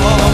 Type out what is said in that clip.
fall.